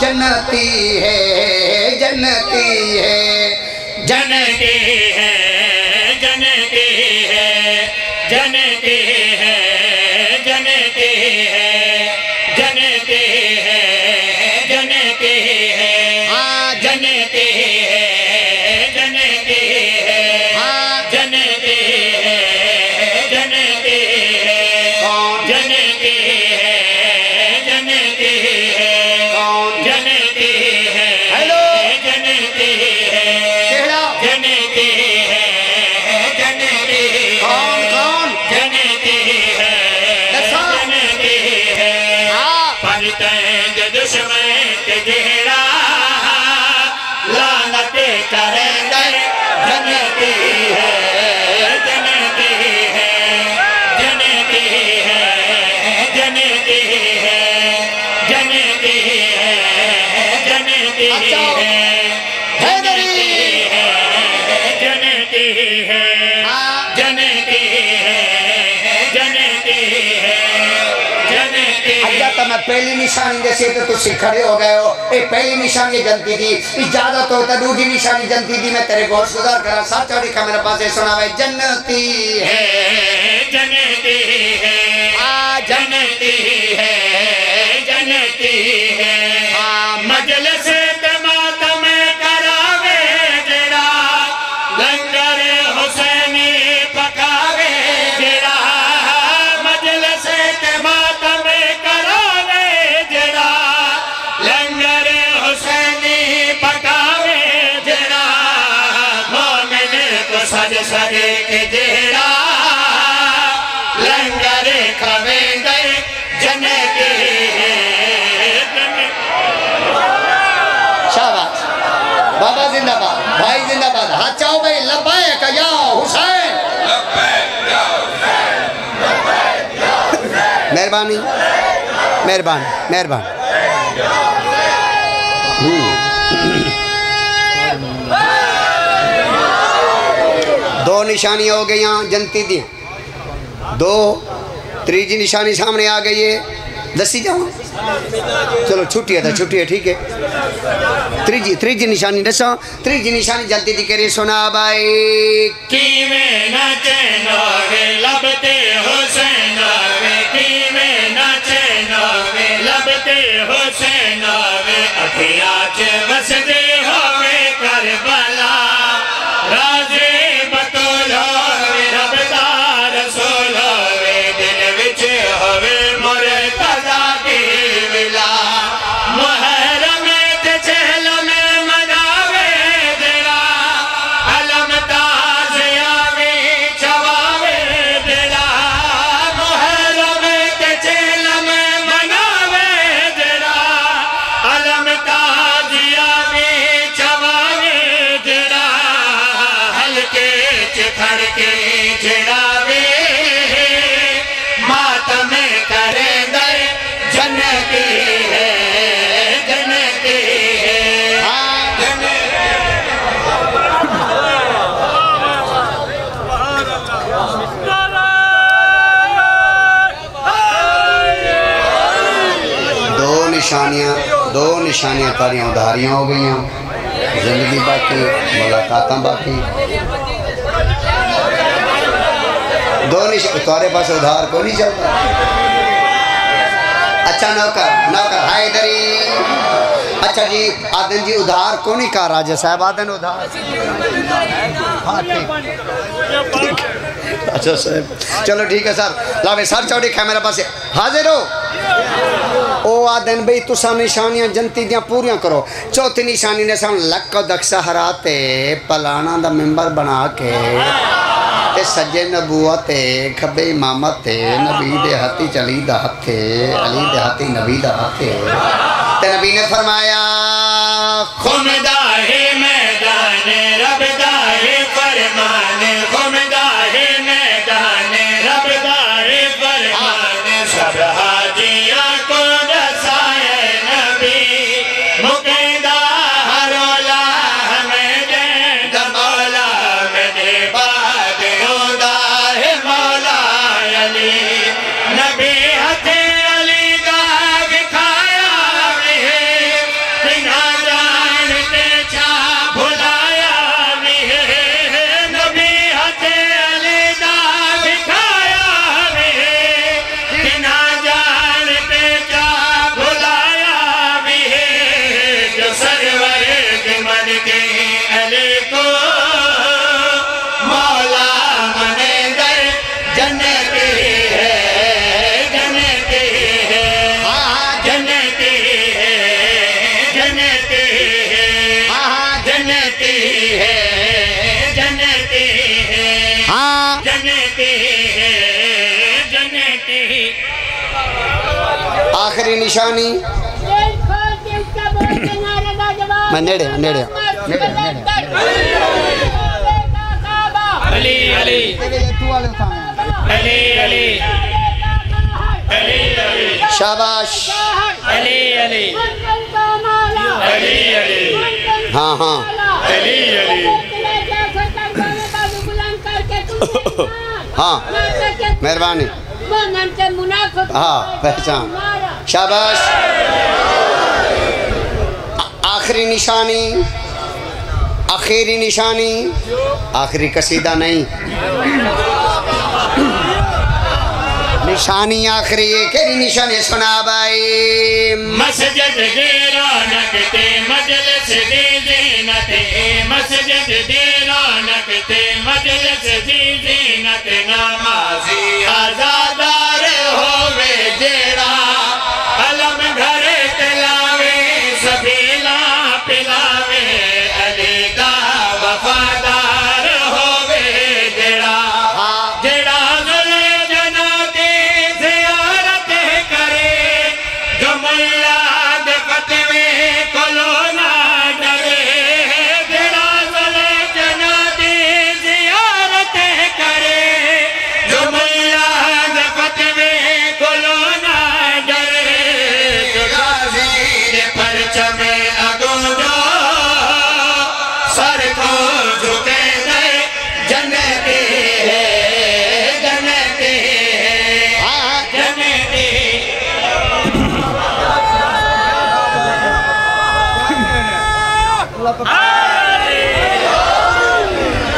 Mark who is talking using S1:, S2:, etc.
S1: जन्नती है
S2: जनती है। जनती है जनती है जनती है।
S1: मैं पहली निशानी जैसे तो तुम खड़े हो गए हो। ये पहली निशानी जनती थी इजाज़त हो तो दूसरी निशानी जनती थी मैं तेरे को सुधार करा। चौड़ी का मेरे पास सुना भाई जन्नती है।
S2: जनती है। को सज के लंगर खवेंगे जनती
S1: शाबाश। बाबा जिंदाबाद, भाई जिंदाबाद। हाथ चाहो भाई लबाए का या हुसैन। मेहरबानी, मेहरबान मेहरबान। निशानियाँ हो गई जनती दी। दो, त्रीजी निशानी सामने आ गई है। दसी जाओ। चलो, छुट्टी है तो छुट्टी है, ठीक है। त्रीजी त्रीजी निशानी, दसा। त्रीजी निशानी जल्दी दी करे सुना भाई।
S2: लबते नचे नोवे, लबते च वसदे च खड़के जड़ावे। मातम करे दर जनती है
S1: दो निशानियाँ दो निशानियाँ तारियाँ उधारियाँ हो गई ज़िंदगी बाकी, मुलाकात बाकी। दो निशान तुम्हारे पास उधार को नहीं चलता। अच्छा नौकर नौकर, हाय इधरी अच्छा जी, आदन जी, उधार को नहीं कहा राजा साहब, आदन उधार। हाँ ठीक। अच्छा साहब। चलो, ठीक है, सर। लावे, सर, चौड़ी कैमरा पास। हाजिर हो? ओ, आदन बई तुसा निशानियाँ, जनती दियाँ पूरियाँ करो। चौथी निशानी ने सन लक दक्सा हराते पलाना दा मेंबर बना के ते सज्जे नबूवत ते खब्बे इमामत ते नबी दे हत्ती चली दा हथे अली दे हत्ती नबी दा हथे ते नबी ने फरमाया आखिरी निशानी। मैं नेड़े नेड़े नेड़े
S2: अली अली अली अली अली। अली
S1: शाबाश।
S2: अली अली। अली अली।
S1: हाँ हाँ।
S2: अली अली।
S1: हाँ मेहरबानी। हाँ पहचान। शाबाश। आखिरी निशानी आखिरी निशानी। आखिरी कसीदा नहीं। निशानी आखिरी, एक ही निशानी। सुना भाई।
S2: मस्जिद दे रौनक ते, मजलिस दी जीनत मस्जिद दे रौनक ते, मजलिस दी जीनत नमाजी